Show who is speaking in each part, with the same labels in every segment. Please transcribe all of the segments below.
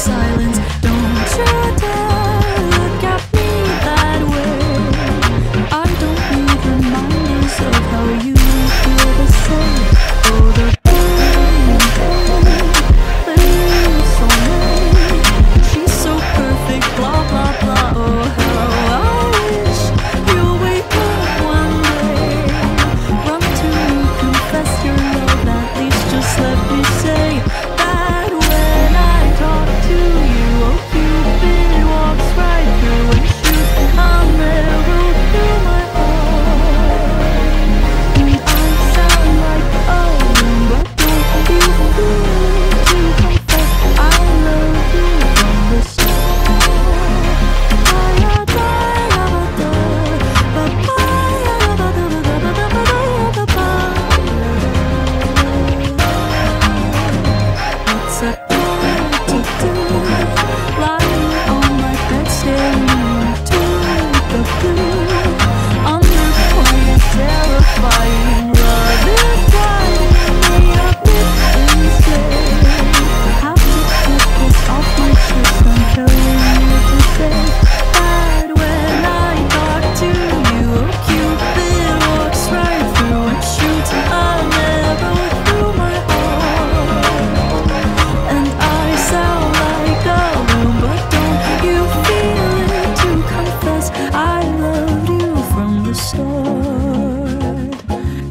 Speaker 1: silence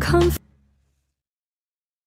Speaker 1: comfort.